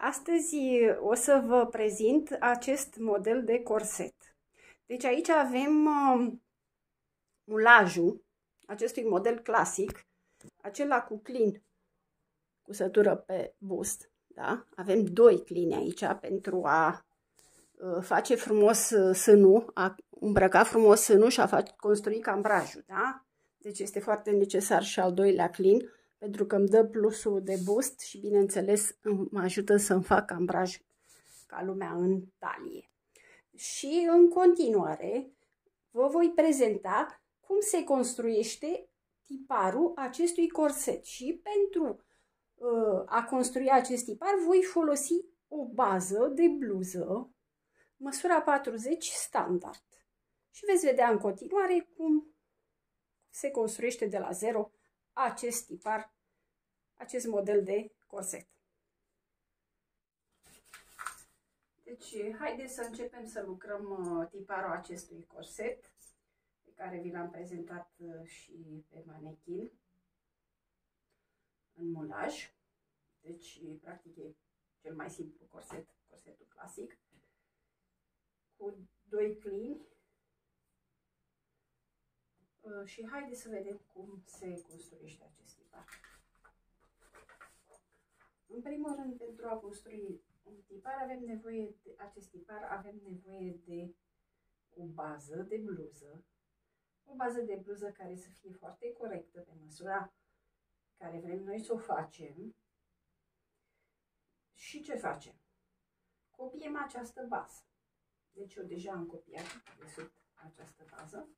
Astăzi o să vă prezint acest model de corset. Deci aici avem uh, mulajul acestui model clasic, acela cu clin, cu sătură pe bust. Da? Avem doi cline aici pentru a uh, face frumos uh, sânul, a îmbrăca frumos sânul și a face, construi cambrajul. Da? Deci este foarte necesar și al doilea clin pentru că îmi dă plusul de boost și, bineînțeles, mă ajută să-mi fac cambraj ca lumea în talie. Și, în continuare, vă voi prezenta cum se construiește tiparul acestui corset. Și pentru uh, a construi acest tipar voi folosi o bază de bluză, măsura 40 standard. Și veți vedea în continuare cum se construiește de la zero acest tipar, acest model de corset. Deci, haideți să începem să lucrăm uh, tiparul acestui corset, pe care vi l-am prezentat uh, și pe manechin în mulaj. Deci, practic, e cel mai simplu corset, corsetul clasic, cu doi clini Uh, și haideți să vedem cum se construiește acest tipar. În primul rând, pentru a construi un tipar, avem nevoie de acest tipar, avem nevoie de o bază de bluză, o bază de bluză care să fie foarte corectă pe măsura care vrem noi să o facem. Și ce facem? Copiem această bază. Deci eu deja am copiat de sub această bază.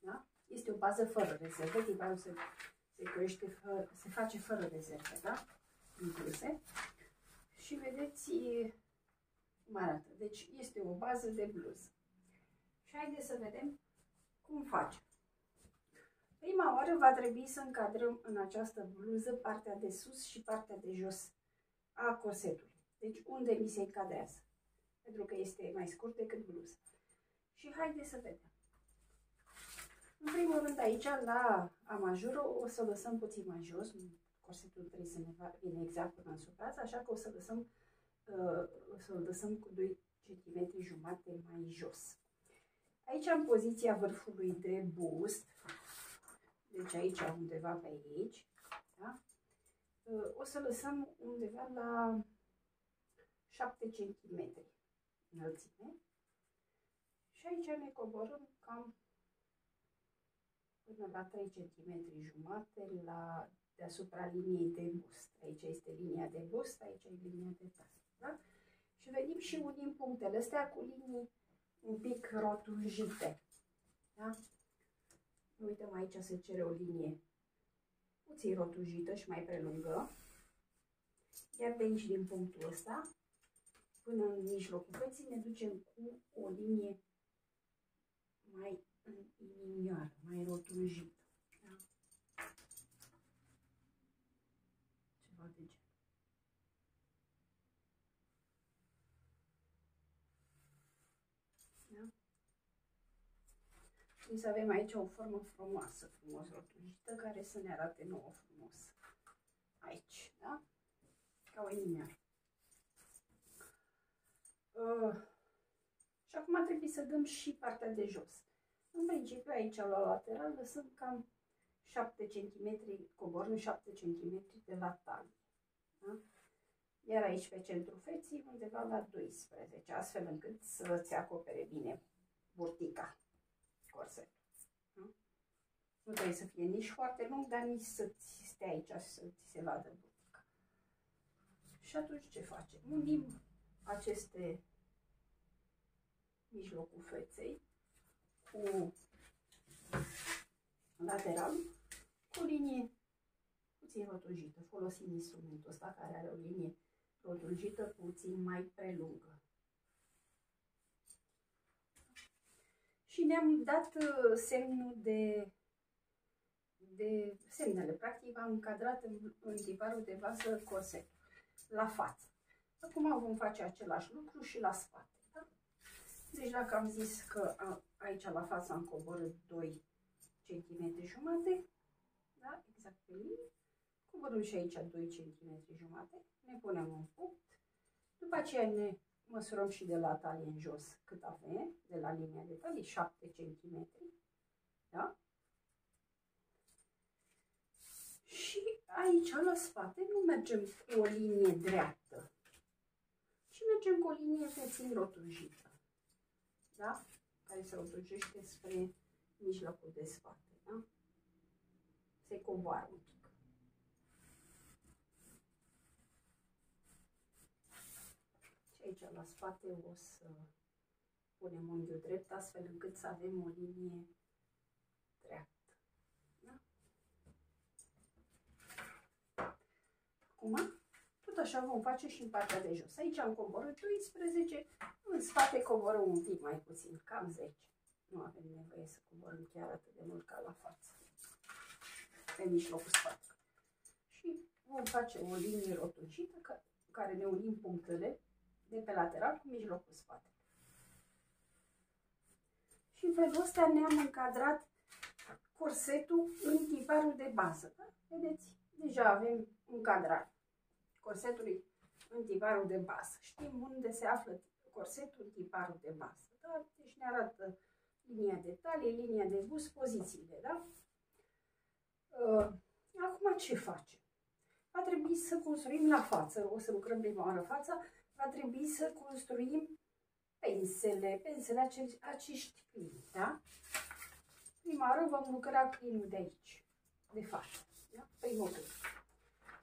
Da? Este o bază fără rezerve, tiparul se, se crește, fără, se face fără rezerve, da? Incluse. Și vedeți cum arată. Deci este o bază de bluză. Și haideți să vedem cum facem. Prima oară va trebui să încadrăm în această bluză partea de sus și partea de jos a corsetului. Deci unde mi se încadrează. Pentru că este mai scurt decât bluză. Și haideți să vedem. În primul rând aici, la A majoră, o să lăsăm puțin mai jos. Corsetul trebuie să ne vină exact până în suprață, așa că o să lăsăm, uh, o să lăsăm cu 2 cm jumate mai jos. Aici în poziția vârfului de bust, deci aici undeva pe aici, da? Uh, o să lăsăm undeva la 7 cm înălțime. Și aici ne coborâm cam până la 3 cm jumate la deasupra liniei de bust. Aici este linia de bust, aici e linia de tas. Da? Și venim și unim punctele astea cu linii un pic rotujite. Da? Uităm aici se cere o linie puțin rotujită și mai prelungă. Iar de aici, din punctul ăsta, până în mijlocul feții, ne ducem cu o linie mai inimioară, mai rotunjită. Da? Ceva de genul. Da? Și să avem aici o formă frumoasă, frumos rotunjită, care să ne arate nouă frumos. Aici, da? Ca o inimioară. Uh, și acum trebuie să dăm și partea de jos. În principiu aici la lateral lăsăm cam 7 cm, coborâm 7 cm de la talie. Da? Iar aici pe centru feții undeva la 12, astfel încât să-ți acopere bine burtica, corsetul. Da? Nu trebuie să fie nici foarte lung, dar nici să-ți stea aici și să ți se vadă burtica. Și atunci ce facem? Unim aceste mijlocul feței cu lateral, cu linie puțin rotunjită. Folosim instrumentul ăsta care are o linie rotunjită puțin mai prelungă. Și ne-am dat uh, semnul de, de semnele. Practic am încadrat în, în tiparul de vasă corset la față. Acum vom face același lucru și la spate. Da? Deci dacă am zis că aici la față am coborât 2 cm jumate, da? exact pe linie, coborâm și aici 2 cm jumate, ne punem un punct, După aceea ne măsurăm și de la talie în jos cât avem, de la linia de talie, 7 cm. Da? Și aici, la spate, nu mergem cu o linie dreaptă, ci mergem cu o linie puțin rotunjită. Da? Care se rotunjește spre mijlocul de spate. Da? Se coboară un pic. Și aici la spate o să punem unghiul drept astfel încât să avem o linie dreaptă. Da? Acum, tot așa vom face și în partea de jos. Aici am coborât 12, în spate coborăm un pic mai puțin, cam 10. Nu avem nevoie să coborâm chiar atât de mult ca la față. Pe mijlocul spate. Și vom face o linie rotunjită care ne unim punctele de pe lateral cu mijlocul spate. Și în felul ăsta ne-am încadrat corsetul în tiparul de bază. Da? Vedeți? Deja avem încadrat corsetului în tiparul de bază. Știm unde se află corsetul în tiparul de bază. Da? Deci ne arată linia de talie, linia de bus, pozițiile, da? Uh, acum ce facem? Va trebui să construim la față, o să lucrăm prima oară fața, va trebui să construim pensele, pensele acești, acești clini, da? Prima oară vom lucra clinul de aici, de față, da? Primul rând.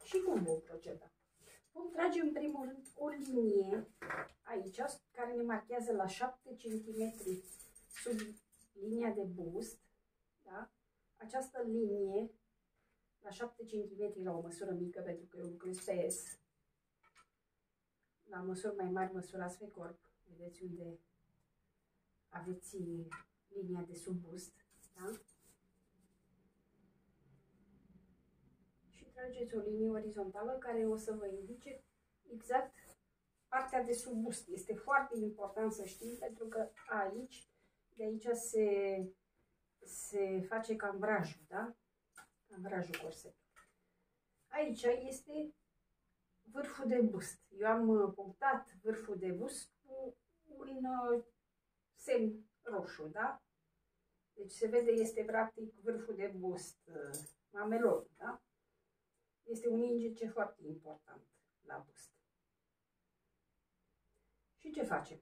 Și cum vom proceda? Vom trage în primul rând o linie aici, care ne marchează la 7 cm sub linia de bust, da? Această linie la 7 cm la o măsură mică, pentru că eu lucrez pe S. La măsuri mai mari măsurați pe corp. Vedeți unde aveți linia de sub bust, da? Trageți o linie orizontală care o să vă indice exact partea de sub bust. Este foarte important să știm pentru că aici de aici se, se face cambrajul, da? Cambrajul corset. Aici este vârful de bust. Eu am uh, punctat vârful de bust cu un uh, semn roșu, da? Deci se vede, este practic vârful de bust, uh, mamelon, da? Este un indice foarte important la bust. Și ce facem?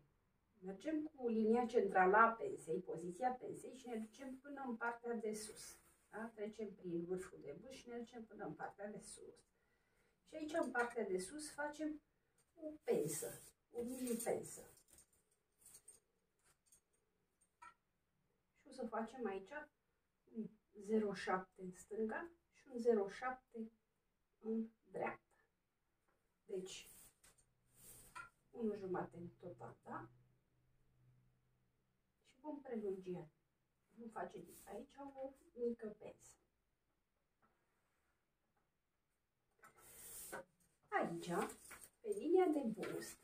Mergem cu linia centrală a pensei, poziția pensei și ne ducem până în partea de sus. Da? Trecem prin vârful de bus și ne ducem până în partea de sus. Și aici, în partea de sus, facem o pensă, o mini-pensă. Și o să facem aici un 0,7 în stânga și un 0,7 în dreapta. Deci, 1 jumate în total, da? vom prelungi, vom face aici o mică pensă. Aici, pe linia de bust,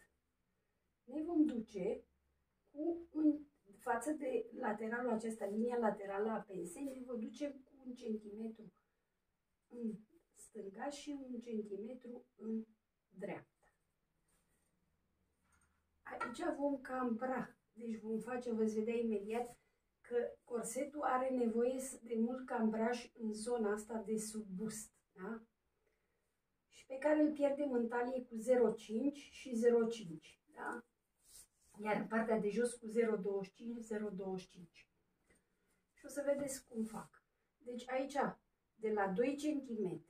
ne vom duce cu în față de lateralul acesta, linia laterală a pensei, ne vom duce cu un centimetru în stânga și un centimetru în dreapta. Aici vom cambra deci vom face, veți vedea imediat că corsetul are nevoie de mult cambraj în zona asta de sub bust. Da? Și pe care îl pierdem în talie cu 0,5 și 0,5. Da? Iar în partea de jos cu 0,25, 0,25. Și o să vedeți cum fac. Deci aici, de la 2 cm,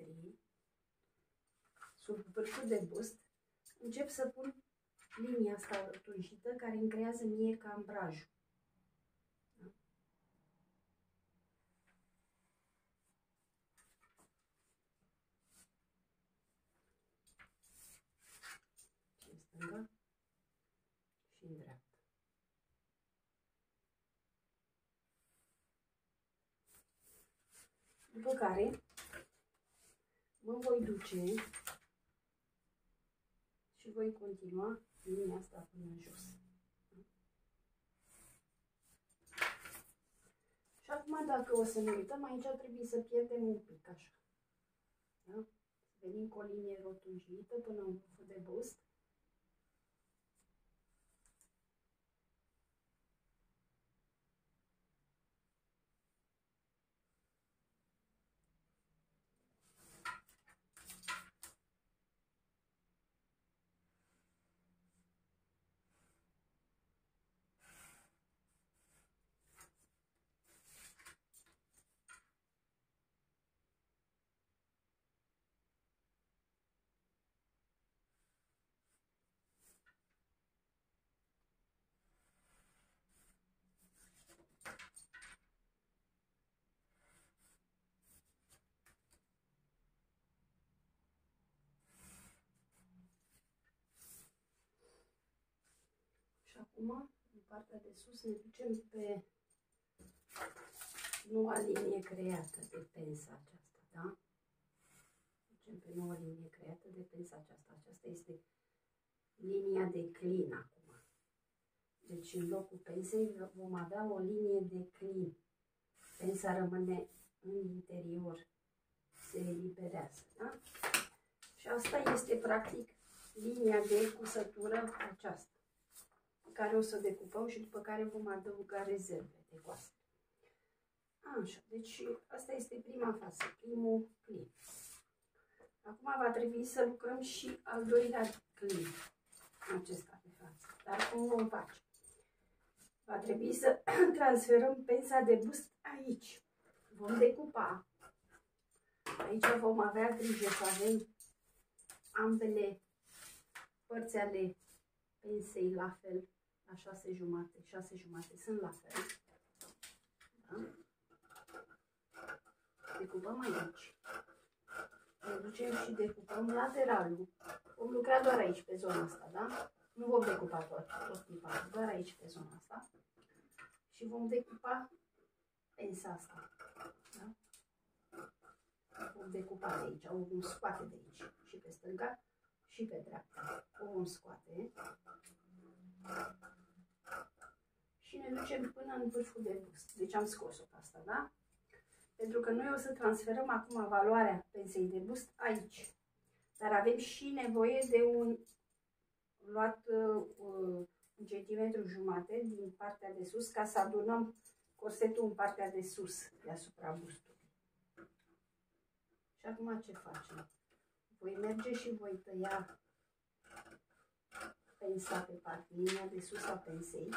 sub vârful de bust, încep să pun linia asta tunjită care îmi creează mie cambrajul. Da? Și în stânga și în dreapta. După care mă voi duce și voi continua linia asta până în jos. Și acum dacă o să ne uităm, aici trebuie să pierdem un pic, așa. Da? Venim cu o linie rotunjită până în vârful de bust. Acum, în partea de sus, ne ducem pe noua linie creată de pensa aceasta, da? Ducem pe noua linie creată de pensa aceasta. Aceasta este linia de clin acum. Deci în locul pensei vom avea o linie de clin. Pensa rămâne în interior, se eliberează, da? Și asta este practic linia de cusătură aceasta, pe care o să decupăm și după care vom adăuga rezerve de coasă. Așa, deci asta este prima fază, primul clip. Acum va trebui să lucrăm și al doilea clip, acesta de față. Dar cum vom face? Va trebui să transferăm pensa de bust aici. Vom decupa. Aici vom avea grijă să avem ambele părți ale pensei la fel, la șase jumate, șase jumate sunt la fel. Da? Decupăm aici. Ne ducem și decupăm lateralul. Vom lucra doar aici, pe zona asta, da? Nu vom decupa tot, tot tipul, doar aici, pe zona asta. Și vom decupa pensa asta. Da? Vom decupa de aici, o vom scoate de aici și pe stânga și pe dreapta. O vom scoate. Și ne ducem până în vârful de bust. Deci am scos-o pe asta, da? Pentru că noi o să transferăm acum valoarea pensei de bust aici. Dar avem și nevoie de un luat uh, un centimetru jumate din partea de sus ca să adunăm corsetul în partea de sus deasupra bustului. Și acum ce facem? voi merge și voi tăia pensa pe partea, linia de sus a pensei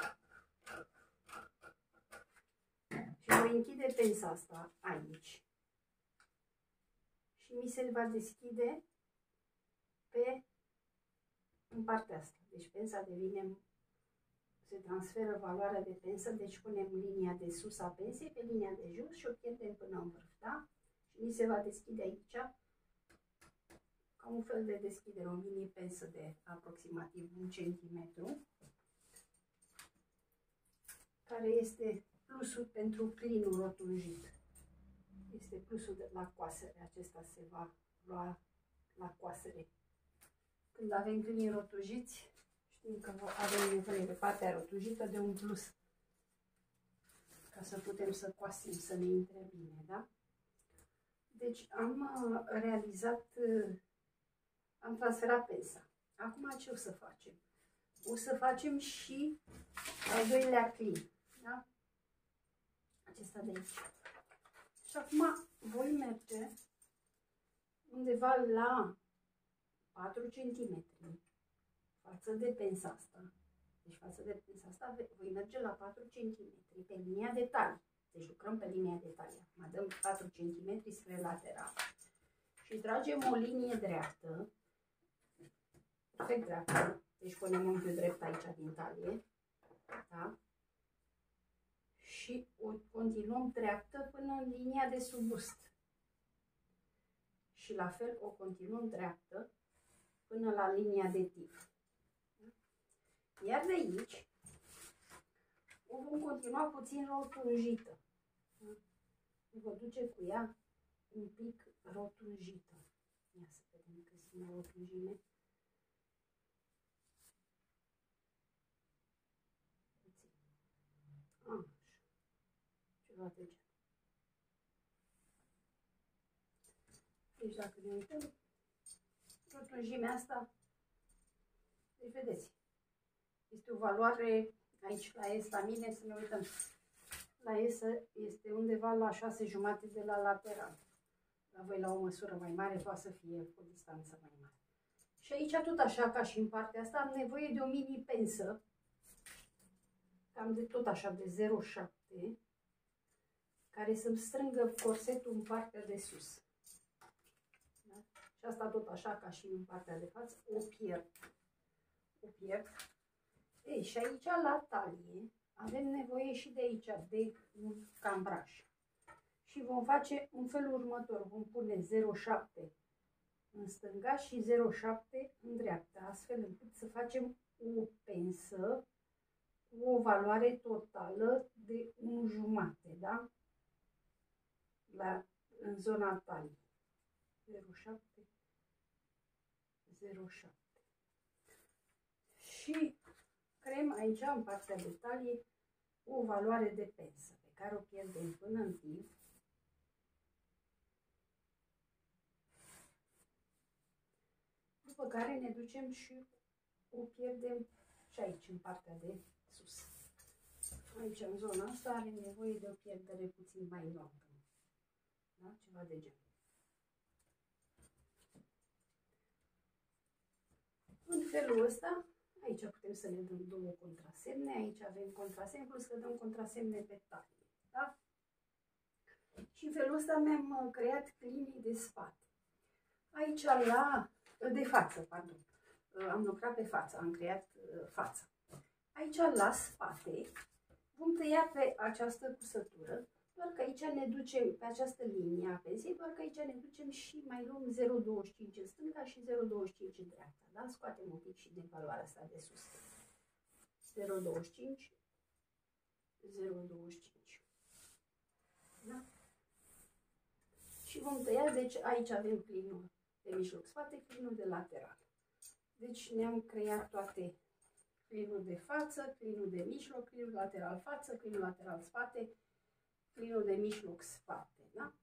și voi închide pensa asta aici și mi se va deschide pe în partea asta. Deci pensa devine, se transferă valoarea de pensă, deci punem linia de sus a pensei pe linia de jos și o pierdem până în vârf, da? Și mi se va deschide aici ca un fel de deschidere, o mini pensă de aproximativ un centimetru, care este plusul pentru clinul rotunjit. Este plusul de la coasere. Acesta se va lua la coasere. Când avem clinii rotunjiți, știm că avem nevoie de partea rotunjită de un plus ca să putem să coasem, să ne intre bine, da? Deci am uh, realizat uh, am transferat pensa. Acum ce o să facem? O să facem și al doilea clin. Da? Acesta de aici. Și acum voi merge undeva la 4 cm față de pensa asta. Deci față de pensa asta voi merge la 4 cm pe linia de talie. Deci lucrăm pe linia de talie. Mai dăm 4 cm spre lateral. Și tragem o linie dreaptă perfect dreaptă. Deci punem unghiul drept aici din talie. Da? Și o continuăm dreaptă până în linia de subust. Și la fel o continuăm dreaptă până la linia de tip. Da? Iar de aici o vom continua puțin rotunjită. Da? Vă duce cu ea un pic rotunjită. Ia să vedem că sunt rotunjime. Ceva de genul. Deci dacă ne uităm, rotunjimea asta, deci vedeți, este o valoare aici la S, la mine, să ne uităm. La S este undeva la 6 jumate de la lateral. La voi la o măsură mai mare poate să fie o distanță mai mare. Și aici tot așa ca și în partea asta am nevoie de o mini pensă, cam de tot așa de 0,7 care să-mi strângă corsetul în partea de sus. Da? Și asta tot așa ca și în partea de față, o pierd. O pierd. Ei, și aici la talie avem nevoie și de aici de un cambraș. Și vom face un felul următor. Vom pune 0,7 în stânga și 0,7 în dreapta, astfel încât să facem o pensă o valoare totală de un jumate, da? La, în zona taliei. 07 07 și creăm aici, în partea de talie, o valoare de pensă pe care o pierdem până în timp. După care ne ducem și o pierdem și aici, în partea de sus. Aici, în zona asta, are nevoie de o pierdere puțin mai lungă. Da? Ceva de genul. În felul ăsta, aici putem să ne dăm două contrasemne, aici avem contrasemne, plus că dăm contrasemne pe talie. Da? Și în felul ăsta mi-am uh, creat linii de spate. Aici la, de față, pardon, uh, am lucrat pe față, am creat uh, fața. Aici la spate vom tăia pe această cusătură doar că aici ne ducem pe această linie a pensei, doar că aici ne ducem și mai luăm 0,25 în stânga și 0,25 în dreapta. Da? Scoatem un pic și din valoarea asta de sus. 0,25, 0,25. Da? Și vom tăia, deci aici avem clinul de mijloc spate, clinul de lateral. Deci ne-am creat toate clinul de față, clinul de mijloc, clinul lateral față, clinul lateral spate, clinul de mijloc spate, da?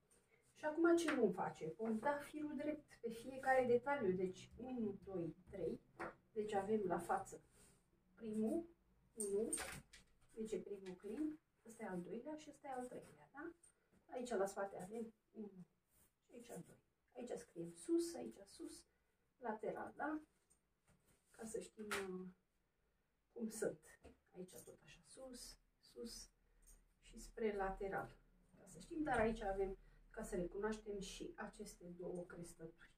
Și acum ce vom face? Vom da firul drept pe fiecare detaliu, deci 1, 2, 3, deci avem la față primul, 1, deci e primul clin, ăsta e al doilea și ăsta e al treilea, da? Aici la spate avem 1 și aici 2. Aici scriem sus, aici sus, lateral, da? Ca să știm uh, cum sunt. Aici tot așa sus, sus, și spre lateral. Ca să știm, dar aici avem, ca să recunoaștem și aceste două crestături.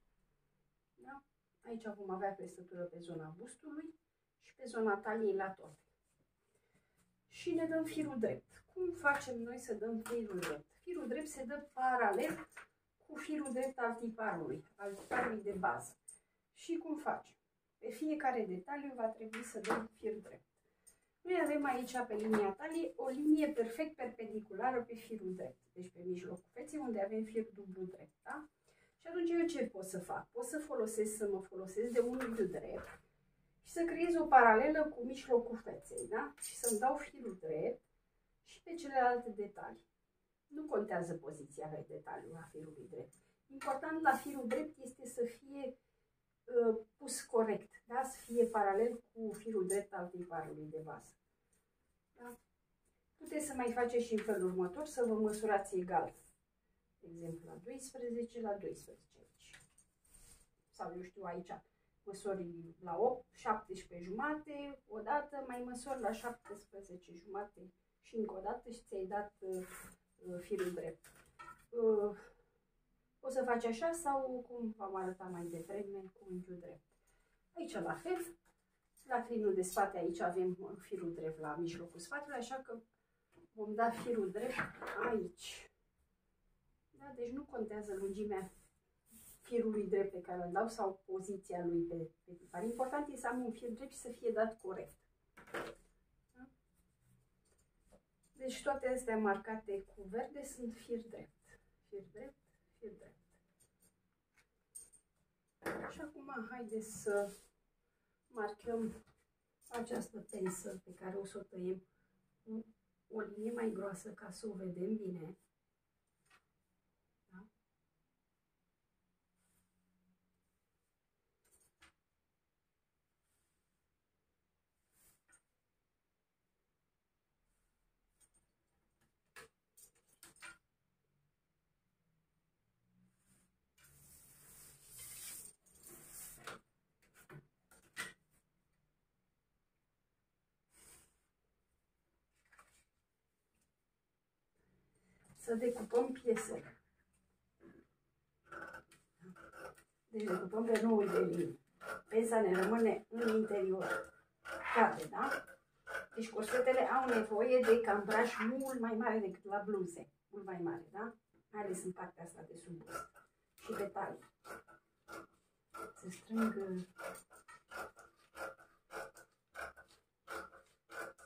Da? Aici vom avea crestătură pe zona bustului și pe zona taliei la toate. Și ne dăm firul drept. Cum facem noi să dăm firul drept? Firul drept se dă paralel cu firul drept al tiparului, al tiparului de bază. Și cum facem? Pe fiecare detaliu va trebui să dăm fir drept. Noi avem aici pe linia taliei o linie perfect perpendiculară pe firul drept, deci pe mijlocul feței unde avem fir dublu drept, da? Și atunci eu ce pot să fac? Pot să folosesc, să mă folosesc de unghiul drept și să creez o paralelă cu mijlocul feței, da? Și să-mi dau firul drept și pe celelalte detalii. Nu contează poziția pe detaliu a firului drept. Important la firul drept este să fie uh, pus corect, da? să fie paralel cu firul drept al tiparului de bază. Da? Puteți să mai faceți și în felul următor, să vă măsurați egal. De exemplu, la 12, la 12 aici. Sau eu știu aici, măsori la 8, 17 jumate, odată mai măsori la 17 jumate și încă o dată și ți-ai dat uh, uh, firul drept. Uh, o să faci așa sau cum v-am arătat mai devreme cu unghiul drept. Aici la fel, la crinul de spate aici avem firul drept la mijlocul spatele, așa că vom da firul drept aici. Da? Deci nu contează lungimea firului drept pe care îl dau sau poziția lui pe, pe tipar. Important este să am un fir drept și să fie dat corect. Da? Deci toate astea marcate cu verde sunt fir drept. Fir drept, fir drept. Și acum haideți să marcăm această pensă pe care o să o tăiem cu o linie mai groasă ca să o vedem bine. Să decupăm piesele. Deci decupăm pe 9 de linii. Pensa ne rămâne în interior. Cade, da? Deci corsetele au nevoie de cambraj mult mai mare decât la bluze. Mult mai mare, da? Mai ales în partea asta de sub și detalii. Se strâng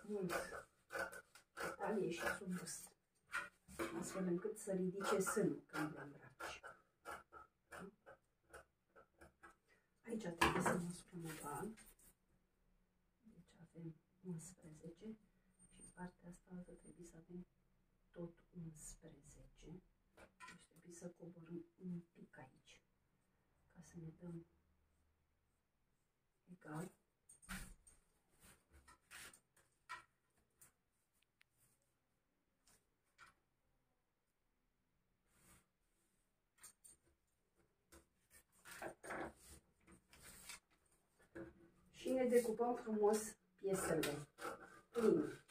mult talie și sub bust, astfel încât să ridice sânul când le îmbraci. Aici trebuie să măsurăm egal. Deci avem 11 și partea asta altă trebuie să avem tot 11. Deci trebuie să coborâm un pic aici ca să ne dăm egal. Și ne decupăm frumos piesele pline.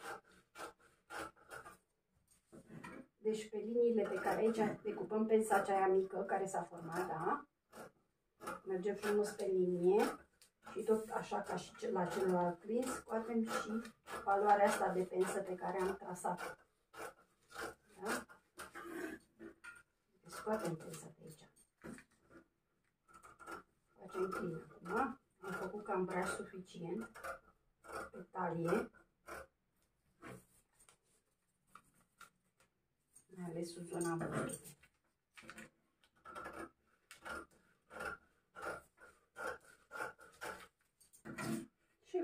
Deci pe liniile pe care aici decupăm pensa aceea mică care s-a format, da? Mergem frumos pe linie și tot așa ca și la celălalt prins, scoatem și valoarea asta de pensă pe care am trasat. Da? Deci scoatem pensa de aici. Facem clean acum. Am făcut cambraj suficient pe talie. Mai ales sub zona bustului.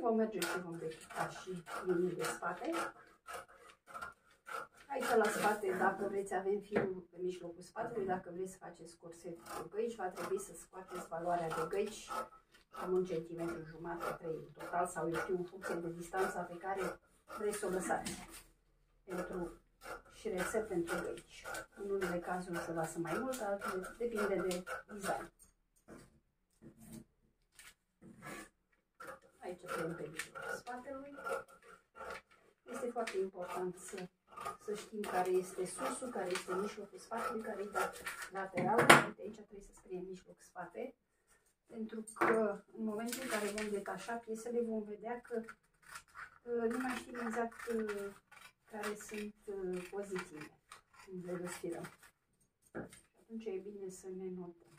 vom merge și vom dechipa și linii de spate. Aici la spate, dacă vreți, avem firul pe mijlocul spatelui. Dacă vreți să faceți corset cu găici, va trebui să scoateți valoarea de găici cam un centimetru jumătate, 3 în total, sau eu știu, în funcție de distanța pe care vreți să o lăsați pentru șirese pentru găici. În unele cazuri se lasă mai mult, altele depinde de design. aici avem pe spatelui. Este foarte important să, să știm care este susul, care este mijlocul spatelui, care este lateral. Uite, aici trebuie să scrie mijloc spate. Pentru că în momentul în care vom detașa piesele, vom vedea că uh, nu mai știm exact uh, care sunt uh, pozițiile când le desfilăm. Și atunci e bine să ne notăm.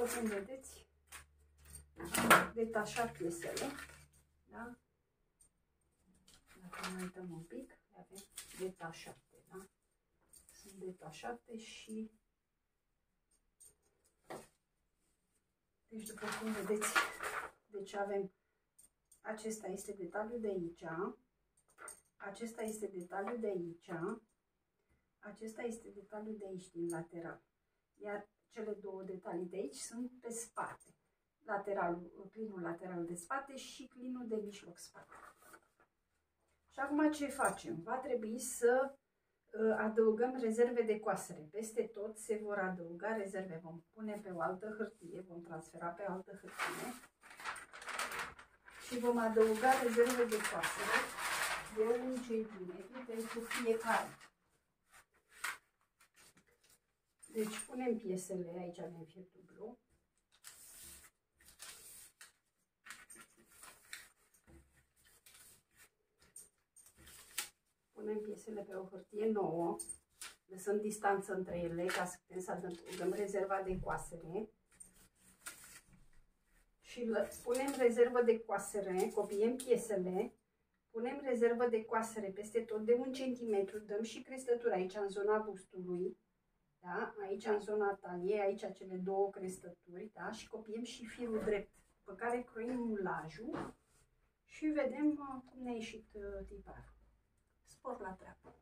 după cum vedeți, am detașat piesele, da? Dacă ne uităm un pic, le avem detașate, da? Sunt detașate și deci după cum vedeți, deci avem acesta este detaliul de aici, acesta este detaliul de aici, acesta este detaliul de aici din lateral. Iar cele două detalii de aici sunt pe spate. Lateralul, clinul lateral de spate și clinul de mijloc spate. Și acum ce facem? Va trebui să uh, adăugăm rezerve de coasere. Peste tot se vor adăuga rezerve. Vom pune pe o altă hârtie, vom transfera pe altă hârtie și vom adăuga rezerve de coasere de 1 cm pentru fiecare. Deci punem piesele, aici avem fier dublu. Punem piesele pe o hârtie nouă, lăsăm distanță între ele ca să putem să adăugăm rezerva de coasere. Și punem rezervă de coasere, copiem piesele, punem rezervă de coasere peste tot de un centimetru, dăm și crestătura aici în zona bustului da? aici în zona taliei, aici cele două crestături, da? și copiem și firul drept, pe care croim mulajul și vedem uh, cum ne-a ieșit uh, tiparul. por la trampa.